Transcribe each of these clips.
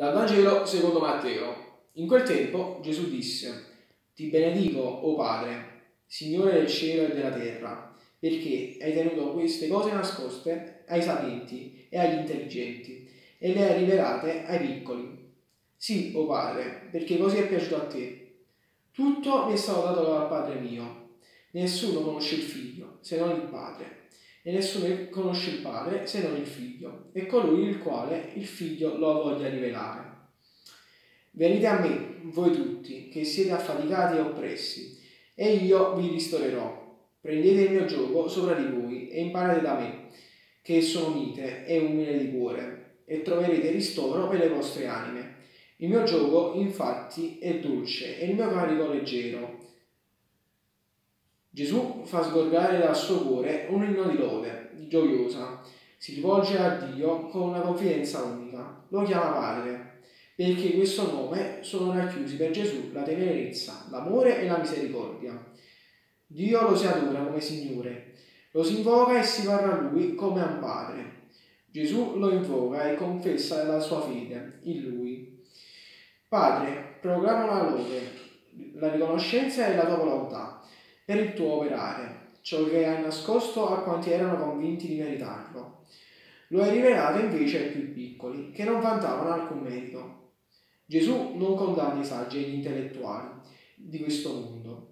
Dal Vangelo secondo Matteo. In quel tempo Gesù disse, Ti benedico, o Padre, Signore del cielo e della terra, perché hai tenuto queste cose nascoste ai sapienti e agli intelligenti e le hai rivelate ai piccoli. Sì, o Padre, perché così è piaciuto a te. Tutto mi è stato dato dal Padre mio. Nessuno conosce il Figlio se non il Padre, e nessuno conosce il Padre se non il Figlio, e colui il quale il Figlio lo voglia rivelare. Venite a me, voi tutti, che siete affaticati e oppressi, e io vi ristorerò. Prendete il mio gioco sopra di voi e imparate da me, che sono mite e umile di cuore, e troverete ristoro per le vostre anime. Il mio gioco, infatti, è dolce e il mio carico leggero Gesù fa sgorgare dal suo cuore un inno di lode, gioiosa. Si rivolge a Dio con una confidenza unica. Lo chiama Padre, perché questo nome sono racchiusi per Gesù la tenerezza, l'amore e la misericordia. Dio lo si adora come Signore, lo si invoca e si parla a Lui come a un Padre. Gesù lo invoca e confessa la sua fede in Lui. Padre, proclama la lode, la riconoscenza e la tua volontà per il tuo operare, ciò che hai nascosto a quanti erano convinti di meritarlo. Lo hai rivelato invece ai più piccoli, che non vantavano alcun merito. Gesù non condanna i saggi e gli intellettuali di questo mondo.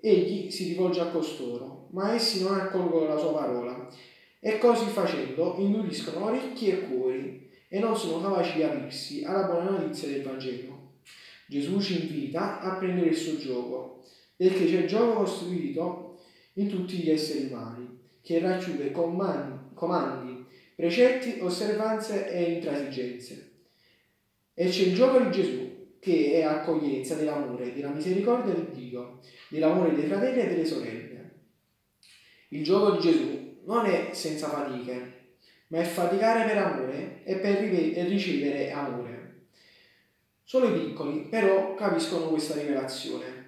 Egli si rivolge a costoro, ma essi non accolgono la sua parola e così facendo induriscono orecchi e cuori e non sono capaci di aprirsi alla buona notizia del Vangelo. Gesù ci invita a prendere il suo gioco perché c'è il gioco costruito in tutti gli esseri umani, che racchiude comandi, comandi precetti, osservanze e intransigenze. E c'è il gioco di Gesù, che è accoglienza dell'amore, della misericordia di Dio, dell'amore dei fratelli e delle sorelle. Il gioco di Gesù non è senza fatiche, ma è faticare per amore e per ricevere amore. Solo i piccoli però capiscono questa rivelazione